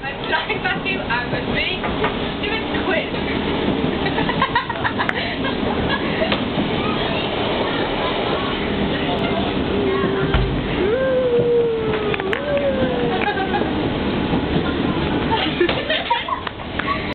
I'm Matthew, I'm a